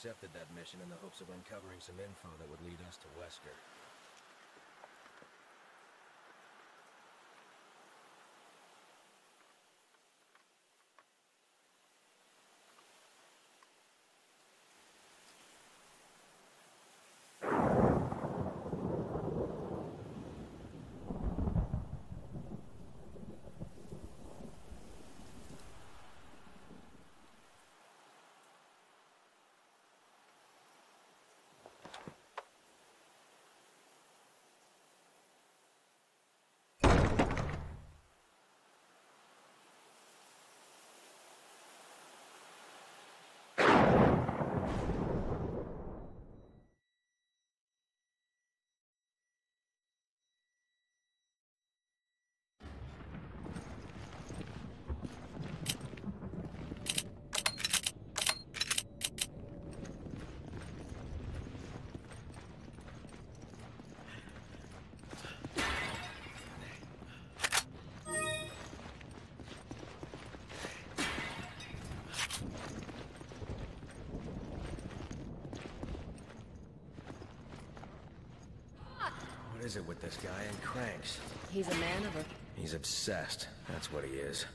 accepted that mission in the hopes of uncovering some info that would lead us to Wesker. What is it with this guy and cranks? He's a man of a... He's obsessed. That's what he is.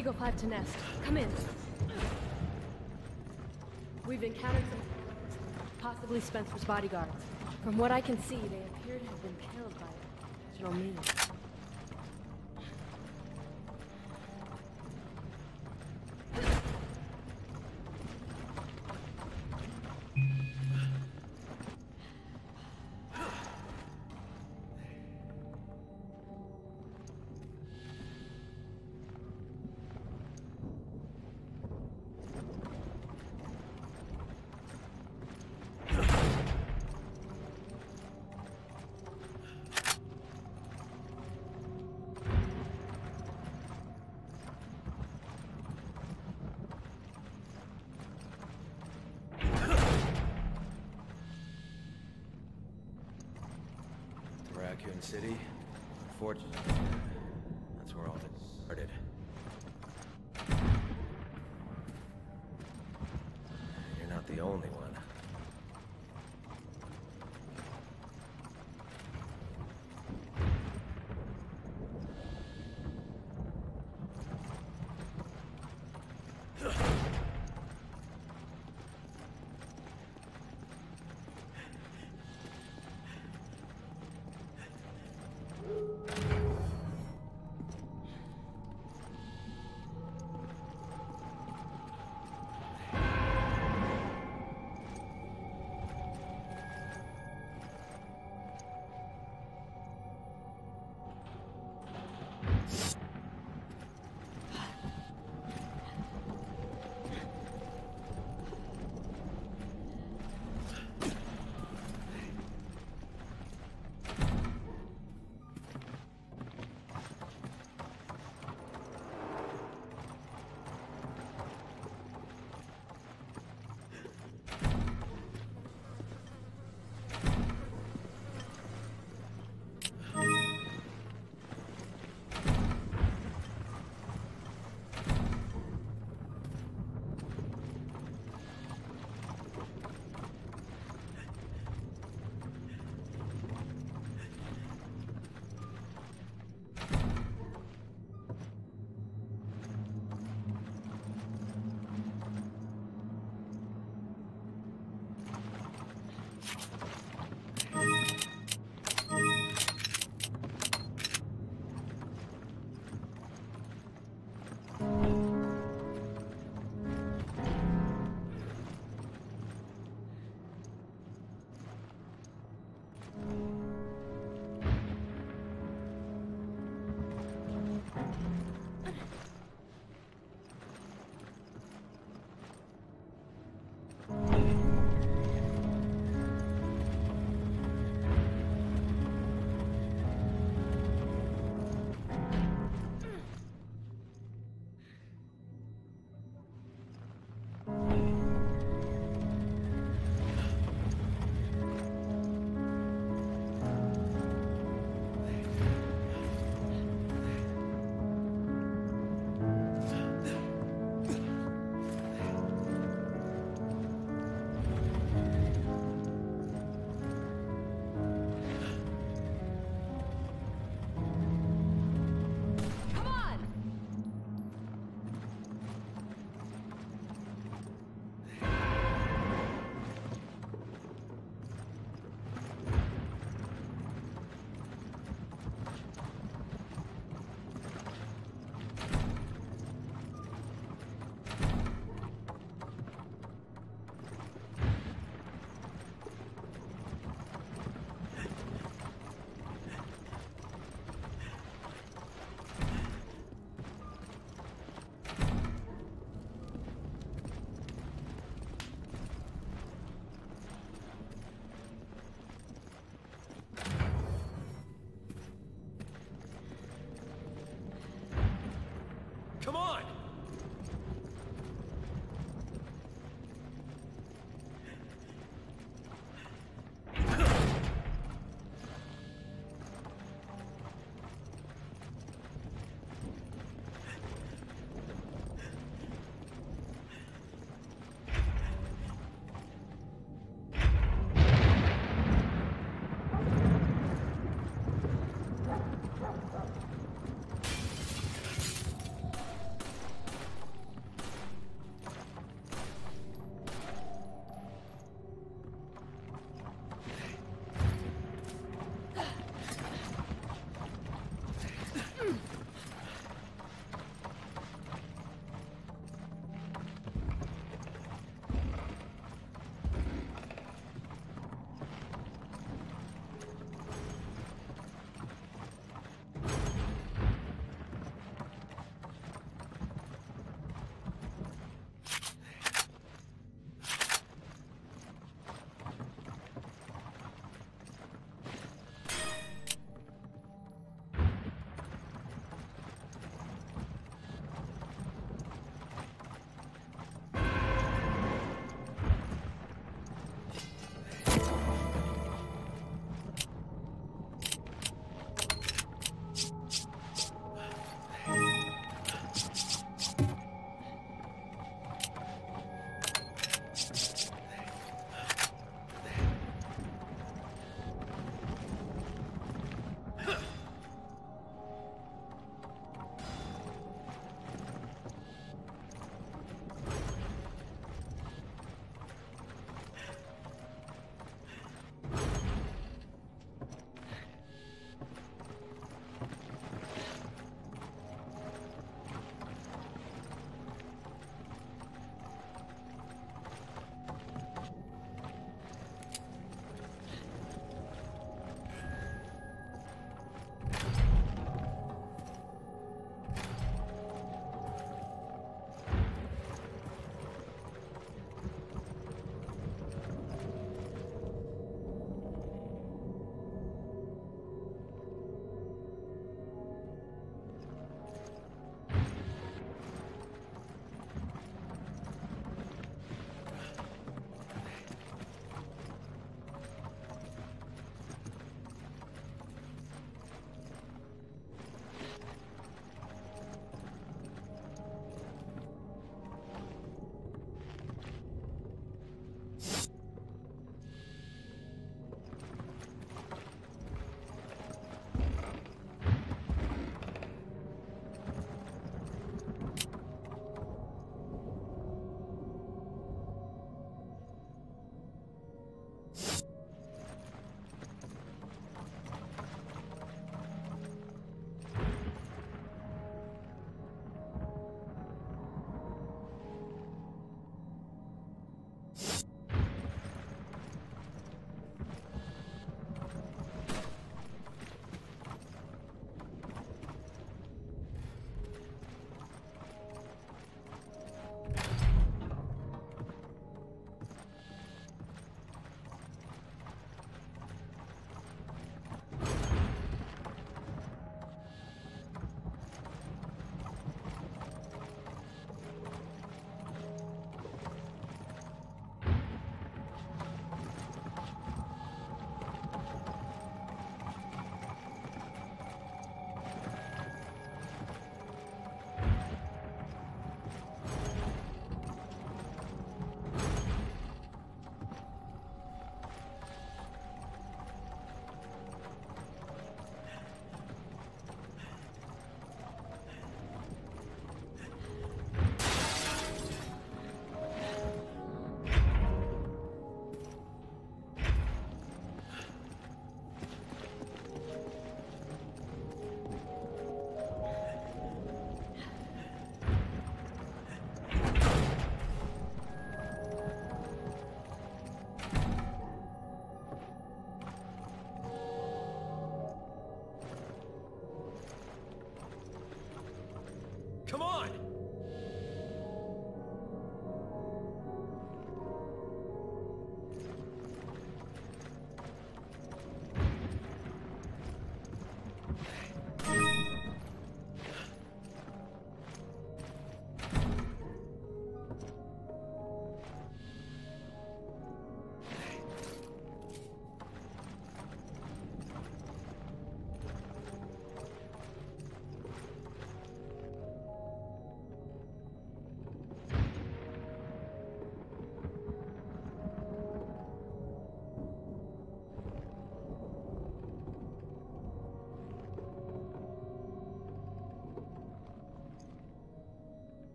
Eagle 5 to Nest. Come in. We've encountered some... possibly Spencer's bodyguards. From what I can see, they appear to have been killed by digital means. City. Fortunately, Come on!